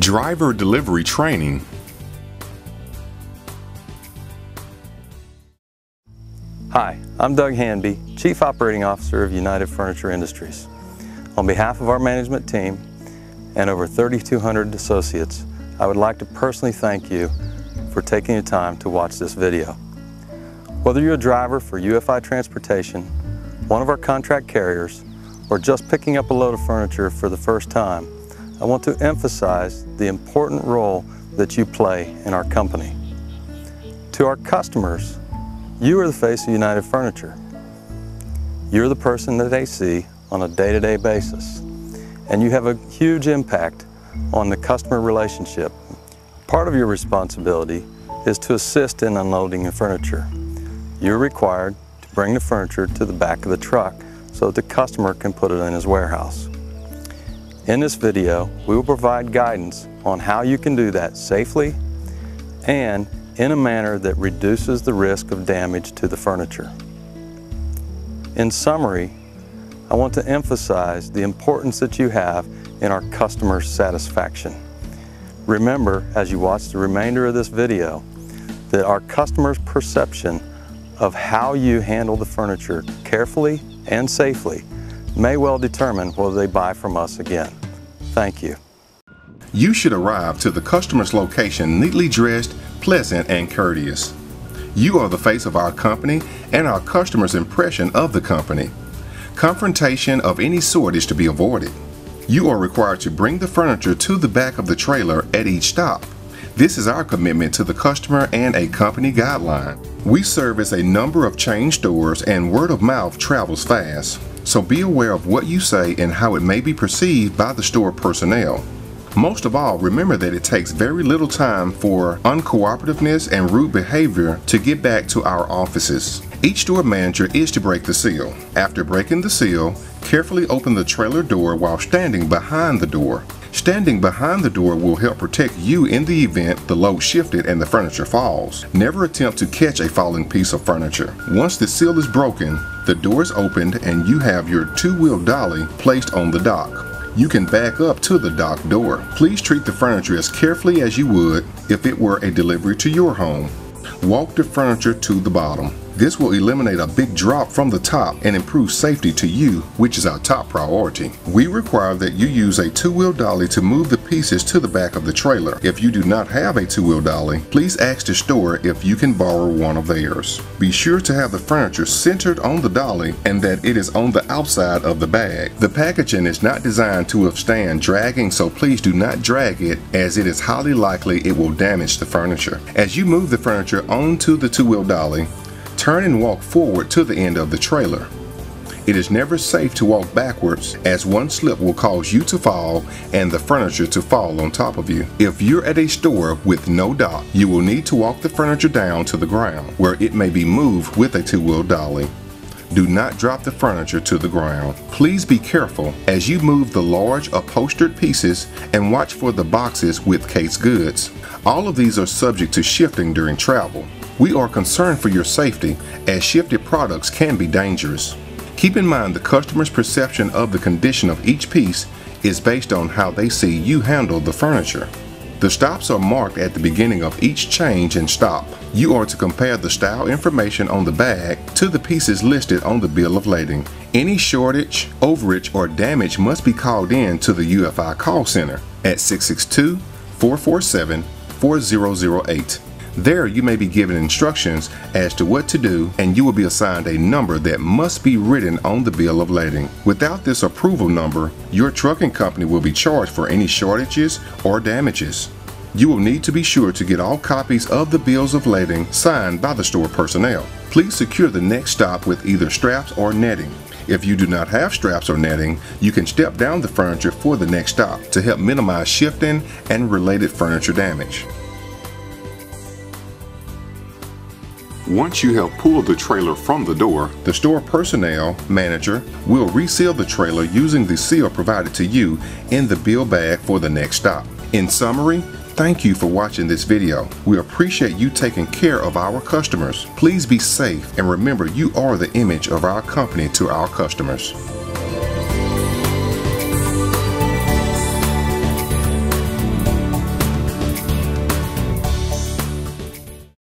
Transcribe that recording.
driver delivery training, Hi, I'm Doug Hanby, Chief Operating Officer of United Furniture Industries. On behalf of our management team and over 3,200 associates, I would like to personally thank you for taking the time to watch this video. Whether you're a driver for UFI Transportation, one of our contract carriers, or just picking up a load of furniture for the first time, I want to emphasize the important role that you play in our company. To our customers, you are the face of United Furniture. You're the person that they see on a day-to-day -day basis, and you have a huge impact on the customer relationship. Part of your responsibility is to assist in unloading the furniture. You're required to bring the furniture to the back of the truck so that the customer can put it in his warehouse. In this video, we will provide guidance on how you can do that safely and in a manner that reduces the risk of damage to the furniture. In summary, I want to emphasize the importance that you have in our customer satisfaction. Remember, as you watch the remainder of this video, that our customers' perception of how you handle the furniture carefully and safely may well determine whether they buy from us again. Thank you. You should arrive to the customer's location neatly dressed pleasant, and courteous. You are the face of our company and our customer's impression of the company. Confrontation of any sort is to be avoided. You are required to bring the furniture to the back of the trailer at each stop. This is our commitment to the customer and a company guideline. We service a number of chain stores and word of mouth travels fast, so be aware of what you say and how it may be perceived by the store personnel. Most of all, remember that it takes very little time for uncooperativeness and rude behavior to get back to our offices. Each store manager is to break the seal. After breaking the seal, carefully open the trailer door while standing behind the door. Standing behind the door will help protect you in the event the load shifted and the furniture falls. Never attempt to catch a falling piece of furniture. Once the seal is broken, the door is opened and you have your two-wheel dolly placed on the dock you can back up to the dock door. Please treat the furniture as carefully as you would if it were a delivery to your home. Walk the furniture to the bottom. This will eliminate a big drop from the top and improve safety to you, which is our top priority. We require that you use a two-wheel dolly to move the pieces to the back of the trailer. If you do not have a two-wheel dolly, please ask the store if you can borrow one of theirs. Be sure to have the furniture centered on the dolly and that it is on the outside of the bag. The packaging is not designed to withstand dragging, so please do not drag it as it is highly likely it will damage the furniture. As you move the furniture onto the two-wheel dolly, Turn and walk forward to the end of the trailer. It is never safe to walk backwards as one slip will cause you to fall and the furniture to fall on top of you. If you're at a store with no dock, you will need to walk the furniture down to the ground where it may be moved with a two-wheel dolly. Do not drop the furniture to the ground. Please be careful as you move the large upholstered pieces and watch for the boxes with case goods. All of these are subject to shifting during travel. We are concerned for your safety as shifted products can be dangerous. Keep in mind the customer's perception of the condition of each piece is based on how they see you handle the furniture. The stops are marked at the beginning of each change and stop. You are to compare the style information on the bag to the pieces listed on the bill of lading. Any shortage, overage, or damage must be called in to the UFI call center at 662 447 4008. There you may be given instructions as to what to do and you will be assigned a number that must be written on the bill of lading. Without this approval number, your trucking company will be charged for any shortages or damages. You will need to be sure to get all copies of the bills of lading signed by the store personnel. Please secure the next stop with either straps or netting. If you do not have straps or netting, you can step down the furniture for the next stop to help minimize shifting and related furniture damage. Once you have pulled the trailer from the door, the store personnel manager will reseal the trailer using the seal provided to you in the bill bag for the next stop. In summary, thank you for watching this video. We appreciate you taking care of our customers. Please be safe and remember you are the image of our company to our customers.